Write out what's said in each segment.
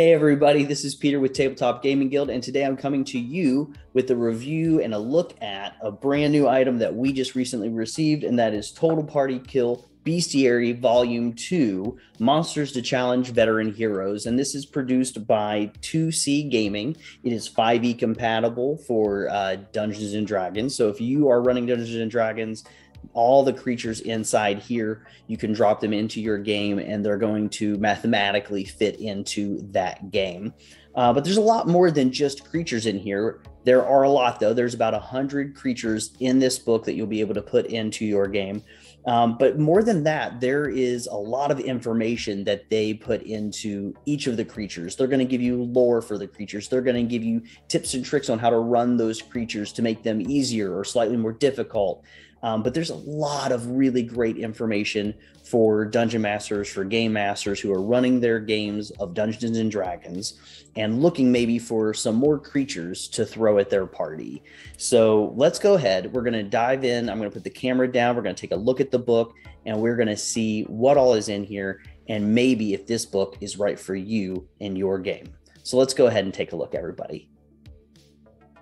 Hey, everybody, this is Peter with Tabletop Gaming Guild, and today I'm coming to you with a review and a look at a brand new item that we just recently received, and that is Total Party Kill Bestiary Volume 2 Monsters to Challenge Veteran Heroes. And this is produced by 2C Gaming. It is 5e compatible for uh, Dungeons and Dragons. So if you are running Dungeons and Dragons, all the creatures inside here, you can drop them into your game and they're going to mathematically fit into that game. Uh, but there's a lot more than just creatures in here. There are a lot, though. There's about a hundred creatures in this book that you'll be able to put into your game. Um, but more than that, there is a lot of information that they put into each of the creatures. They're going to give you lore for the creatures. They're going to give you tips and tricks on how to run those creatures to make them easier or slightly more difficult. Um, but there's a lot of really great information for dungeon masters, for game masters who are running their games of Dungeons and Dragons and looking maybe for some more creatures to throw at their party. So let's go ahead. We're going to dive in. I'm going to put the camera down. We're going to take a look at the book and we're going to see what all is in here and maybe if this book is right for you and your game. So let's go ahead and take a look, everybody.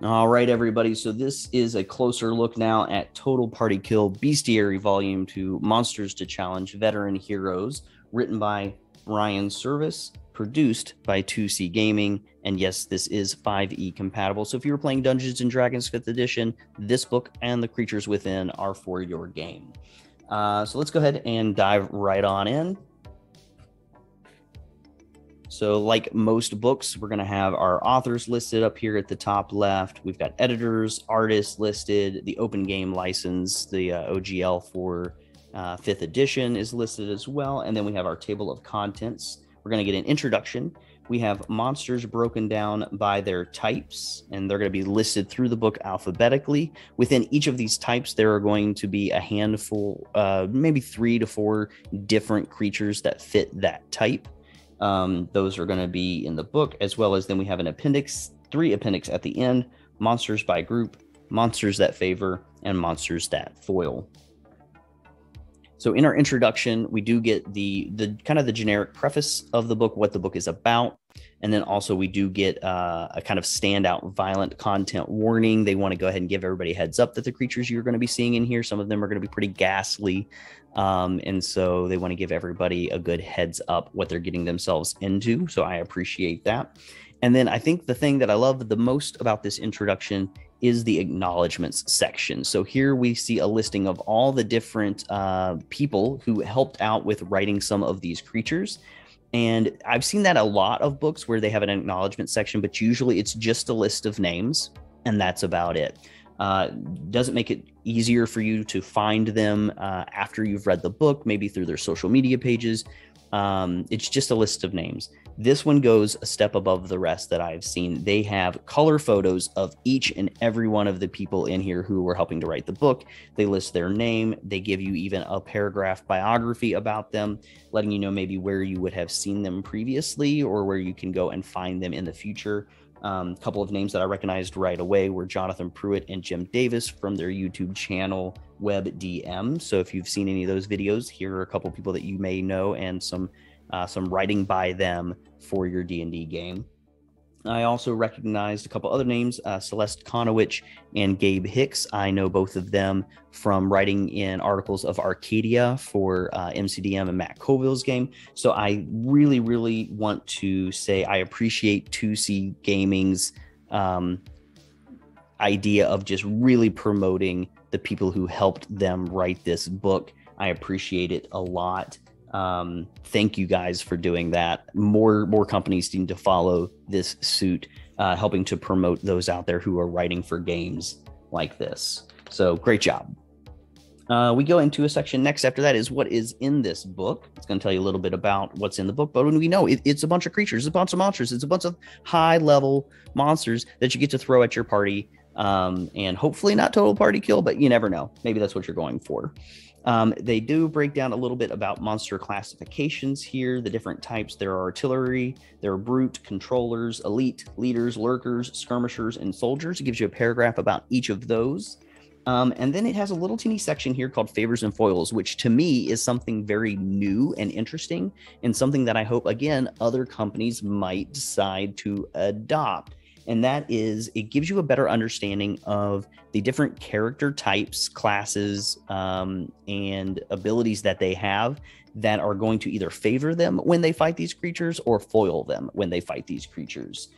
All right, everybody. So this is a closer look now at Total Party Kill Bestiary Volume 2 Monsters to Challenge Veteran Heroes, written by Ryan Service, produced by 2C Gaming. And yes, this is 5e compatible. So if you were playing Dungeons and Dragons 5th edition, this book and the creatures within are for your game. Uh, so let's go ahead and dive right on in. So, like most books, we're going to have our authors listed up here at the top left. We've got editors, artists listed, the open game license, the uh, OGL for uh, fifth edition is listed as well. And then we have our table of contents. We're going to get an introduction. We have monsters broken down by their types, and they're going to be listed through the book alphabetically. Within each of these types, there are going to be a handful, uh, maybe three to four different creatures that fit that type. Um, those are going to be in the book, as well as then we have an appendix, three appendix at the end monsters by group, monsters that favor, and monsters that foil. So in our introduction, we do get the the kind of the generic preface of the book, what the book is about, and then also we do get uh, a kind of standout violent content warning. They want to go ahead and give everybody heads up that the creatures you're going to be seeing in here, some of them are going to be pretty ghastly, um, and so they want to give everybody a good heads up what they're getting themselves into. So I appreciate that. And then I think the thing that I love the most about this introduction is the acknowledgments section. So here we see a listing of all the different uh, people who helped out with writing some of these creatures. And I've seen that a lot of books where they have an acknowledgement section, but usually it's just a list of names and that's about it. Uh, doesn't make it easier for you to find them uh, after you've read the book, maybe through their social media pages. Um, it's just a list of names. This one goes a step above the rest that I've seen. They have color photos of each and every one of the people in here who were helping to write the book. They list their name. They give you even a paragraph biography about them, letting you know maybe where you would have seen them previously or where you can go and find them in the future. A um, couple of names that I recognized right away were Jonathan Pruitt and Jim Davis from their YouTube channel WebDM. So if you've seen any of those videos, here are a couple people that you may know and some uh, some writing by them for your D&D game. I also recognized a couple other names, uh, Celeste Conowitch and Gabe Hicks. I know both of them from writing in articles of Arcadia for uh, MCDM and Matt Colville's game. So I really, really want to say I appreciate 2C Gaming's um, idea of just really promoting the people who helped them write this book. I appreciate it a lot um, thank you guys for doing that. More more companies need to follow this suit, uh, helping to promote those out there who are writing for games like this. So great job. Uh, we go into a section next after that is what is in this book. It's going to tell you a little bit about what's in the book, but when we know it, it's a bunch of creatures, it's a bunch of monsters, it's a bunch of high level monsters that you get to throw at your party. Um, and hopefully not total party kill, but you never know. Maybe that's what you're going for. Um, they do break down a little bit about monster classifications here, the different types. There are artillery, there are brute, controllers, elite, leaders, lurkers, skirmishers, and soldiers. It gives you a paragraph about each of those. Um, and then it has a little teeny section here called favors and foils, which to me is something very new and interesting, and something that I hope, again, other companies might decide to adopt. And that is, it gives you a better understanding of the different character types, classes, um, and abilities that they have that are going to either favor them when they fight these creatures or foil them when they fight these creatures.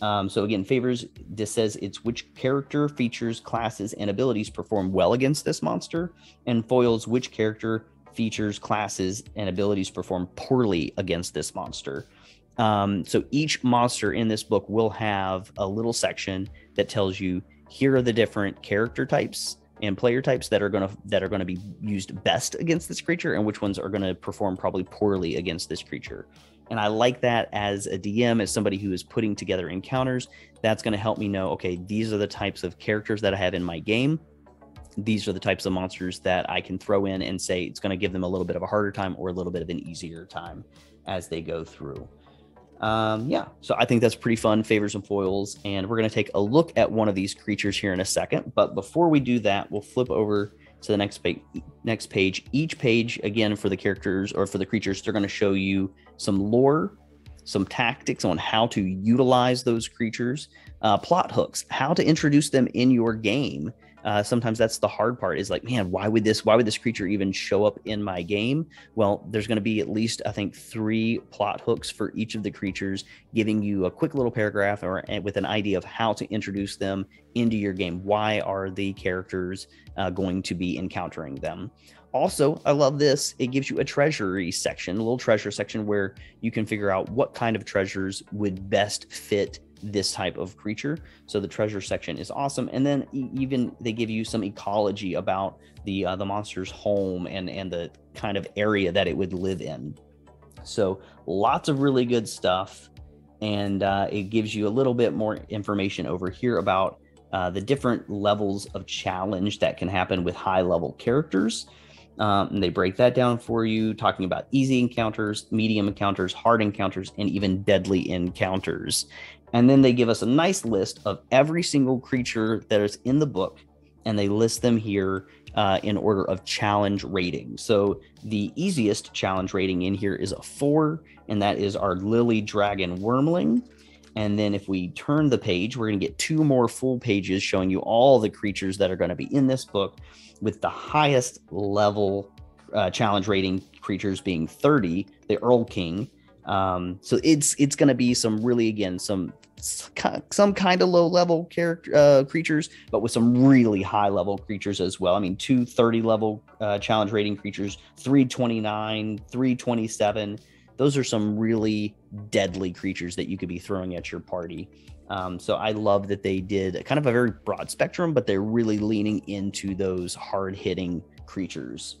Um, so again, favors. This says it's which character, features, classes, and abilities perform well against this monster, and foils which character, features, classes, and abilities perform poorly against this monster. Um, so each monster in this book will have a little section that tells you here are the different character types and player types that are going to that are going to be used best against this creature and which ones are going to perform probably poorly against this creature. And i like that as a dm as somebody who is putting together encounters that's going to help me know okay these are the types of characters that i have in my game. These are the types of monsters that i can throw in and say it's going to give them a little bit of a harder time or a little bit of an easier time as they go through um, yeah, so I think that's pretty fun, favors and foils. And we're going to take a look at one of these creatures here in a second. But before we do that, we'll flip over to the next page. Next page. Each page, again, for the characters or for the creatures, they're going to show you some lore, some tactics on how to utilize those creatures, uh, plot hooks, how to introduce them in your game, uh, sometimes that's the hard part is like man why would this why would this creature even show up in my game? Well there's going to be at least i think three plot hooks for each of the creatures giving you a quick little paragraph or with an idea of how to introduce them into your game. Why are the characters uh, going to be encountering them also i love this it gives you a treasury section a little treasure section where you can figure out what kind of treasures would best fit this type of creature. So the treasure section is awesome, and then even they give you some ecology about the uh, the monster's home and and the kind of area that it would live in. So lots of really good stuff, and uh, it gives you a little bit more information over here about uh, the different levels of challenge that can happen with high level characters. Um, and they break that down for you, talking about easy encounters, medium encounters, hard encounters, and even deadly encounters. And then they give us a nice list of every single creature that is in the book, and they list them here uh, in order of challenge rating. So the easiest challenge rating in here is a four, and that is our Lily Dragon Wyrmling. And then if we turn the page, we're going to get two more full pages showing you all the creatures that are going to be in this book, with the highest level uh, challenge rating creatures being 30, the Erlking. Um, so it's it's going to be some really again some some kind of low level character uh, creatures, but with some really high level creatures as well. I mean, two 30 level uh, challenge rating creatures, 329, 327. Those are some really deadly creatures that you could be throwing at your party. Um, so I love that they did kind of a very broad spectrum, but they're really leaning into those hard hitting creatures.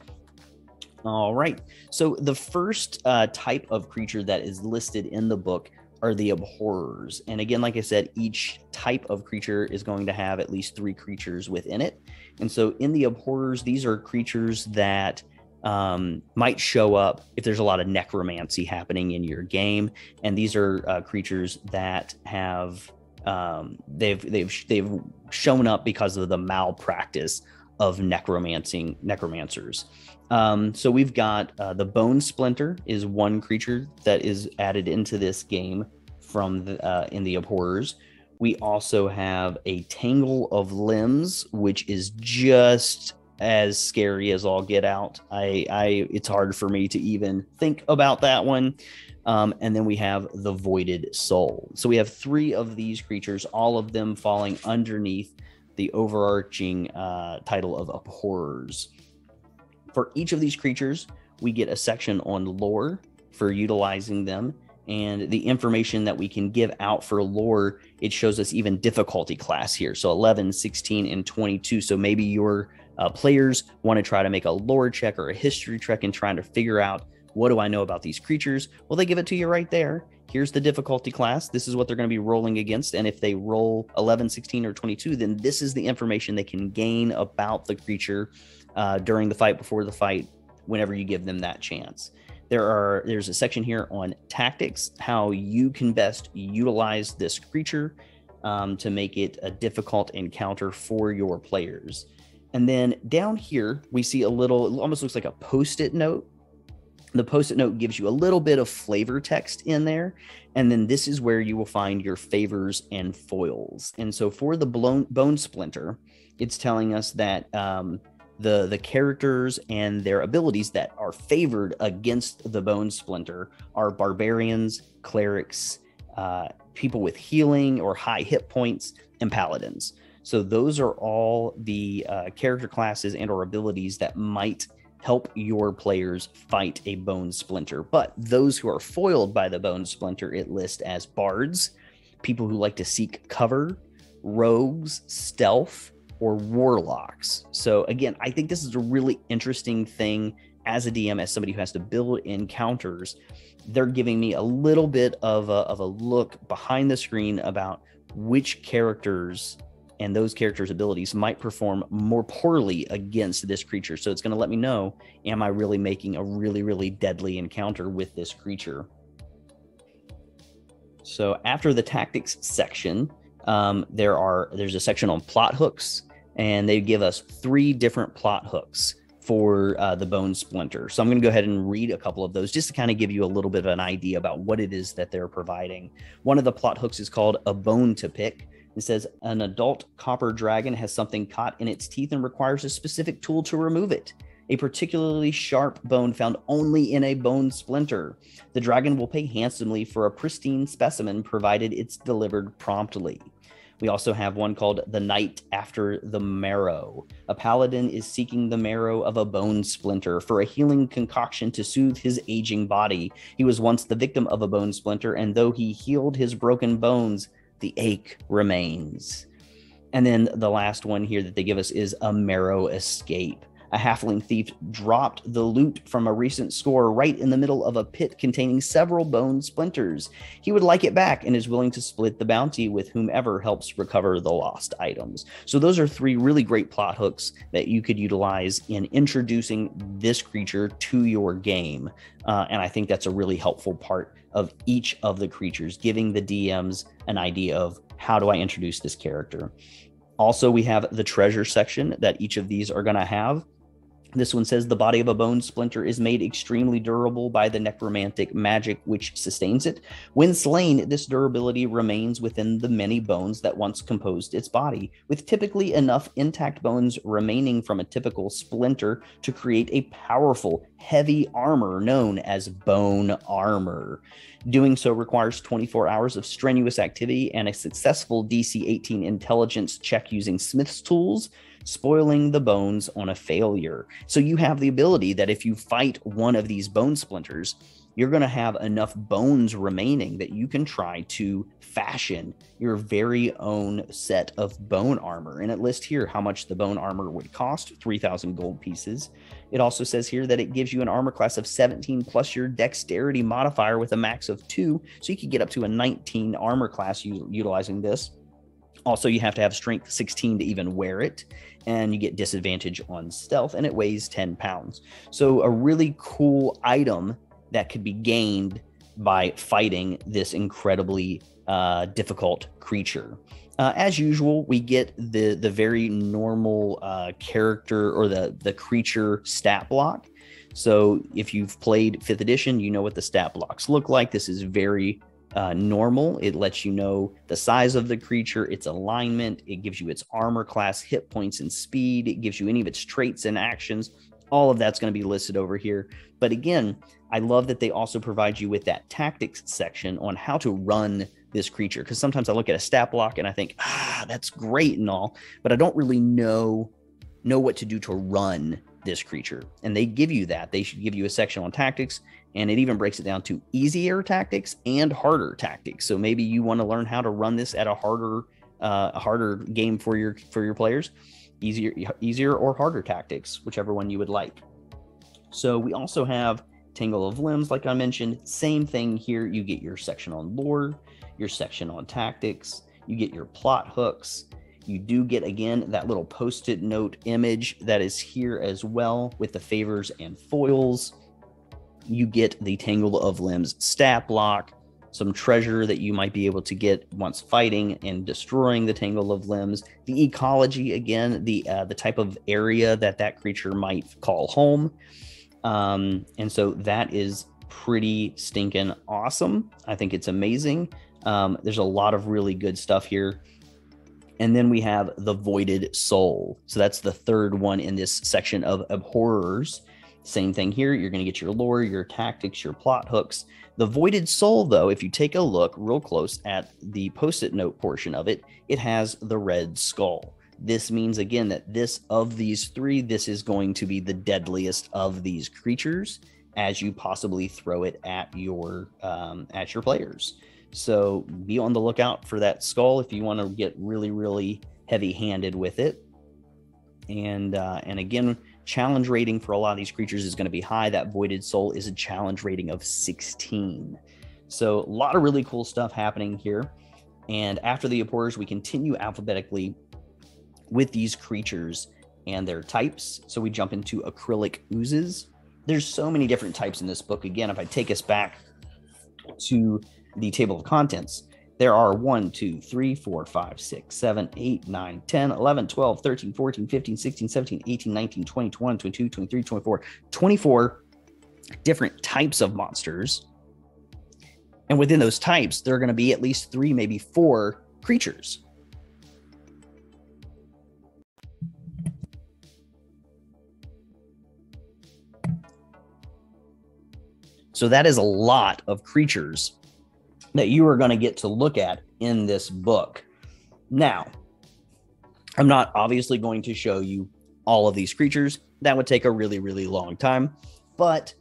All right. So the first uh, type of creature that is listed in the book are the abhorrers. And again, like I said, each type of creature is going to have at least three creatures within it. And so in the abhorrers, these are creatures that um, might show up if there's a lot of necromancy happening in your game. And these are uh, creatures that have um, they've they've they've shown up because of the malpractice of necromancing necromancers. Um, so we've got uh, the Bone Splinter is one creature that is added into this game from the, uh, in the Abhorrers. We also have a Tangle of Limbs, which is just as scary as all get out. I, I it's hard for me to even think about that one. Um, and then we have the Voided Soul. So we have three of these creatures, all of them falling underneath the overarching uh, title of Abhorrers. For each of these creatures, we get a section on lore for utilizing them and the information that we can give out for lore it shows us even difficulty class here so 11 16 and 22 so maybe your uh, players want to try to make a lore check or a history check and trying to figure out what do i know about these creatures? Well they give it to you right there. Here's the difficulty class. This is what they're going to be rolling against and if they roll 11 16 or 22 then this is the information they can gain about the creature uh, during the fight before the fight whenever you give them that chance. There are there's a section here on tactics how you can best utilize this creature um, to make it a difficult encounter for your players And then down here, we see a little, it almost looks like a post it note. The post it note gives you a little bit of flavor text in there. And then this is where you will find your favors and foils. And so for the blown, bone splinter, it's telling us that um, the the characters and their abilities that are favored against the bone splinter are barbarians, clerics, uh, people with healing or high hit points, and paladins. So those are all the uh, character classes and or abilities that might help your players fight a bone splinter. But those who are foiled by the bone splinter, it lists as bards, people who like to seek cover, rogues, stealth, or warlocks. So again, I think this is a really interesting thing as a DM, as somebody who has to build encounters. They're giving me a little bit of a, of a look behind the screen about which characters and those characters' abilities might perform more poorly against this creature. So it's going to let me know am I really making a really, really deadly encounter with this creature? So after the tactics section, um, there are there's a section on plot hooks, and they give us three different plot hooks for uh, the bone splinter. So I'm going to go ahead and read a couple of those just to kind of give you a little bit of an idea about what it is that they're providing. One of the plot hooks is called a bone to pick. It says an adult copper dragon has something caught in its teeth and requires a specific tool to remove it. A particularly sharp bone found only in a bone splinter. The dragon will pay handsomely for a pristine specimen provided it's delivered promptly. We also have one called The Night After the Marrow. A paladin is seeking the marrow of a bone splinter for a healing concoction to soothe his aging body. He was once the victim of a bone splinter, and though he healed his broken bones, the ache remains. And then the last one here that they give us is a marrow escape a halfling thief dropped the loot from a recent score right in the middle of a pit containing several bone splinters. He would like it back and is willing to split the bounty with whomever helps recover the lost items. So, those are three really great plot hooks that you could utilize in introducing this creature to your game. Uh, and I think that's a really helpful part of each of the creatures, giving the DMs an idea of how do I introduce this character. Also, we have the treasure section that each of these are going to have. This one says the body of a bone splinter is made extremely durable by the necromantic magic which sustains it. When slain, this durability remains within the many bones that once composed its body, with typically enough intact bones remaining from a typical splinter to create a powerful, heavy armor known as bone armor. Doing so requires 24 hours of strenuous activity and a successful DC 18 intelligence check using Smith's tools spoiling the bones on a failure. So you have the ability that if you fight one of these bone splinters, you're going to have enough bones remaining that you can try to fashion your very own set of bone armor. And it lists here how much the bone armor would cost 3,000 gold pieces. It also says here that it gives you an armor class of 17 plus your dexterity modifier with a max of two. So you could get up to a 19 armor class utilizing this. Also, you have to have strength 16 to even wear it, and you get disadvantage on stealth, and it weighs 10 pounds. So, a really cool item that could be gained by fighting this incredibly uh, difficult creature. Uh, as usual, we get the the very normal uh, character or the the creature stat block. So if you've played fifth edition, you know what the stat blocks look like. This is very uh, normal. It lets you know the size of the creature, its alignment. It gives you its armor class, hit points, and speed. It gives you any of its traits and actions. All of that's going to be listed over here. But again, I love that they also provide you with that tactics section on how to run this creature. Because sometimes I look at a stat block and I think, ah, that's great and all, but I don't really know know what to do to run this creature. And they give you that. They should give you a section on tactics and it even breaks it down to easier tactics and harder tactics. So maybe you want to learn how to run this at a harder uh, a harder game for your for your players, easier easier or harder tactics, whichever one you would like. So we also have Tangle of Limbs, like I mentioned. Same thing here. You get your section on lore, your section on tactics, you get your plot hooks. You do get again that little post it note image that is here as well with the favors and foils you get the Tangle of Limbs stat block. some treasure that you might be able to get once fighting and destroying the tangle of limbs. The ecology, again, the uh, the type of area that that creature might call home, um, and so that is pretty stinking awesome. I think it's amazing. Um, there's a lot of really good stuff here. And then we have the Voided Soul. So that's the third one in this section of abhorrors. Same thing here. You're going to get your lore, your tactics, your plot hooks. The Voided Soul, though, if you take a look real close at the post it note portion of it, it has the red skull. This means, again, that this of these three, this is going to be the deadliest of these creatures as you possibly throw it at your um, at your players. So be on the lookout for that skull if you want to get really, really heavy-handed with it. And uh, and again, challenge rating for a lot of these creatures is going to be high. That voided soul is a challenge rating of 16. So a lot of really cool stuff happening here. And after the abhorrors, we continue alphabetically with these creatures and their types. So we jump into acrylic oozes. There's so many different types in this book. Again, if I take us back to the table of contents, there are 1, 2, 3, 4, 5, 6, 7, 8, 9, 10, 11, 12, 13, 14, 15, 16, 17, 18, 19, 20, 21, 22, 23, 24, 24 different types of monsters. And within those types, there are going to be at least three, maybe four creatures. So that is a lot of creatures that you are going to get to look at in this book. Now, I'm not obviously going to show you all of these creatures. That would take a really, really long time. But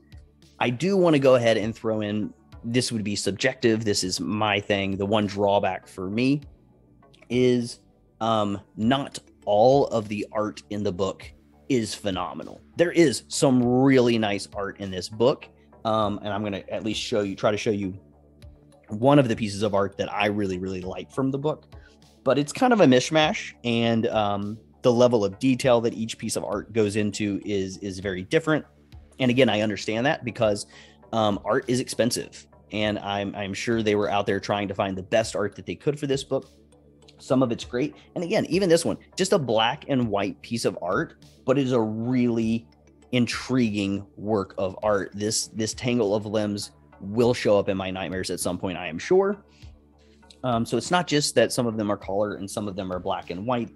I do want to go ahead and throw in this would be subjective. This is my thing. The one drawback for me is um, not all of the art in the book is phenomenal. There is some really nice art in this book. Um, and I'm going to at least show you, try to show you one of the pieces of art that I really, really like from the book. But it's kind of a mishmash, and um, the level of detail that each piece of art goes into is is very different. And again, I understand that because um, art is expensive, and I'm I'm sure they were out there trying to find the best art that they could for this book. Some of it's great, and again, even this one, just a black and white piece of art, but it is a really intriguing work of art. This this tangle of limbs will show up in my nightmares at some point, I am sure. Um, so it's not just that some of them are color and some of them are black and white,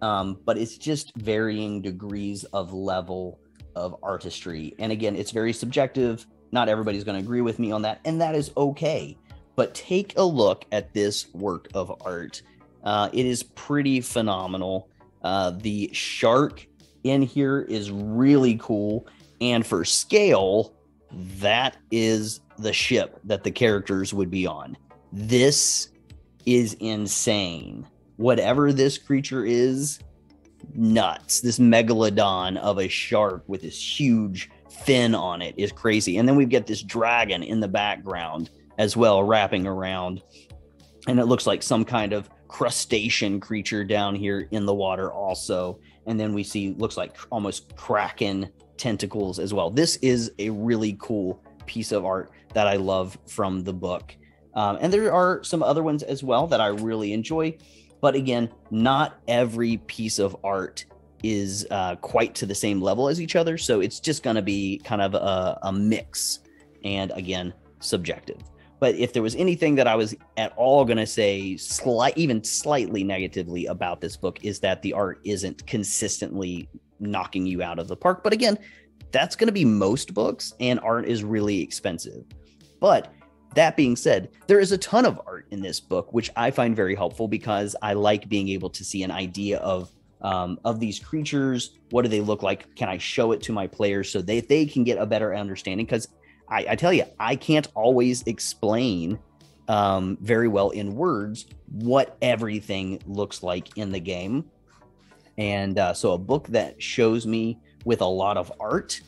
um, but it's just varying degrees of level of artistry. And again, it's very subjective. Not everybody's going to agree with me on that, and that is okay. But take a look at this work of art. Uh, it is pretty phenomenal. Uh, the shark in here is really cool. And for scale, that is the ship that the characters would be on. This is insane. Whatever this creature is, nuts. This megalodon of a shark with this huge fin on it is crazy. And then we've got this dragon in the background as well, wrapping around. And it looks like some kind of crustacean creature down here in the water, also. And then we see, looks like almost kraken tentacles as well. This is a really cool piece of art that I love from the book. Um, and there are some other ones as well that I really enjoy. But again, not every piece of art is uh, quite to the same level as each other. So it's just going to be kind of a, a mix. And again, subjective. But if there was anything that I was at all going to say, even slightly negatively about this book, is that the art isn't consistently knocking you out of the park. But again, that's going to be most books, and art is really expensive. But that being said, there is a ton of art in this book, which I find very helpful because I like being able to see an idea of um, of these creatures. What do they look like? Can I show it to my players so they they can get a better understanding? Because I, I, tell you, I can't always explain um, very well in words what everything looks like in the game. And uh, so, a book that shows me with a lot of art,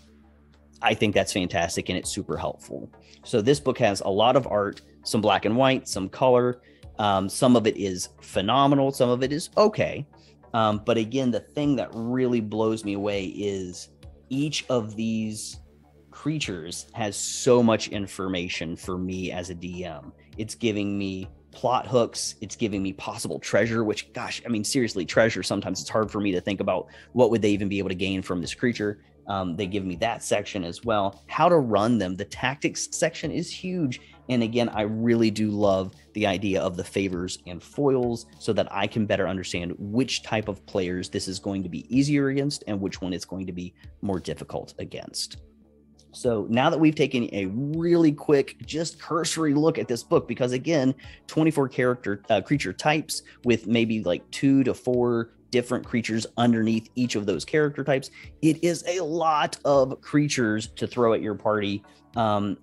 I think that's fantastic and it's super helpful. So this book has a lot of art, some black and white, some color. Um, some of it is phenomenal, some of it is okay. Um, but again, the thing that really blows me away is each of these creatures has so much information for me as a DM. It's giving me plot hooks. It's giving me possible treasure, which, gosh, I mean, seriously, treasure. Sometimes it's hard for me to think about what would they even be able to gain from this creature. Um, they give me that section as well. How to run them. The tactics section is huge. And again, I really do love the idea of the favors and foils so that I can better understand which type of players this is going to be easier against and which one it's going to be more difficult against. So now that we've taken a really quick, just cursory look at this book, because again, 24 character uh, creature types with maybe like two to four different creatures underneath each of those character types, it is a lot of creatures to throw at your party. Um,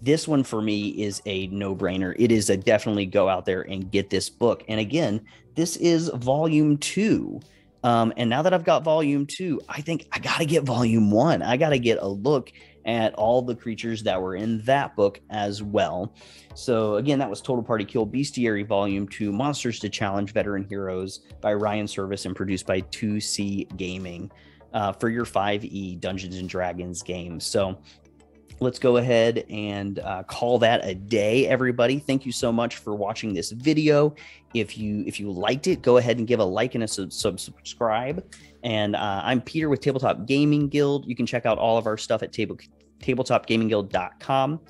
this one for me is a no brainer. It is a definitely go out there and get this book. And again, this is volume two. Um, and now that I've got volume two, I think I got to get volume one. I got to get a look at all the creatures that were in that book as well. So, again, that was Total Party Kill Bestiary Volume 2 Monsters to Challenge Veteran Heroes by Ryan Service and produced by 2C Gaming uh, for your 5e Dungeons and Dragons game. So, let's go ahead and uh, call that a day everybody thank you so much for watching this video if you if you liked it go ahead and give a like and a sub- subscribe and uh, i'm peter with tabletop gaming guild you can check out all of our stuff at table tabletopgamingguild.com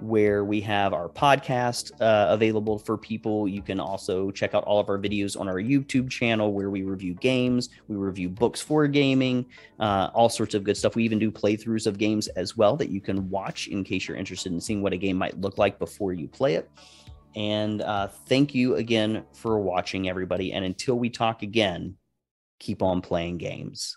where we have our podcast uh, available for people. You can also check out all of our videos on our YouTube channel where we review games, we review books for gaming, uh, all sorts of good stuff. We even do playthroughs of games as well that you can watch in case you're interested in seeing what a game might look like before you play it. And uh, thank you again for watching, everybody. And until we talk again, keep on playing games.